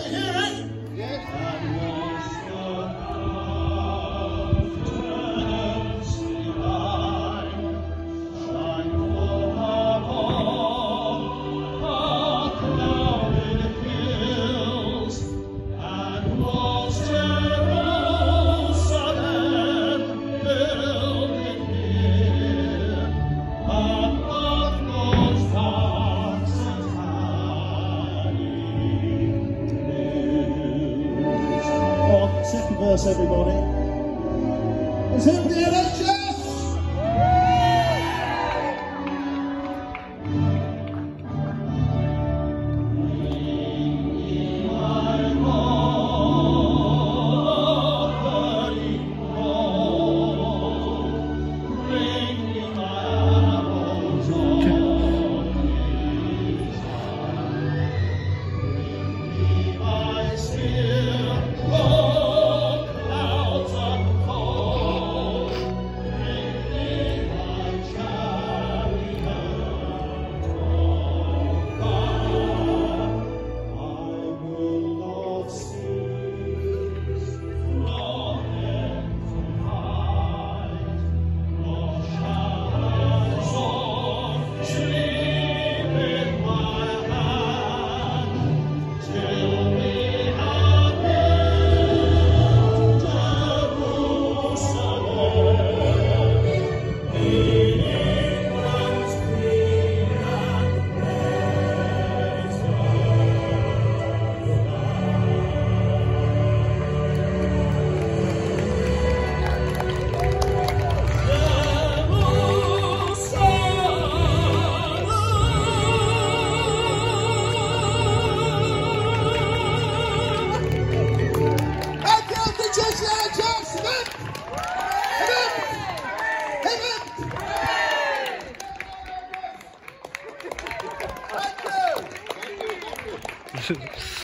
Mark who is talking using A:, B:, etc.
A: Yeah. you? Verse, everybody. Is everybody ready? Thank you.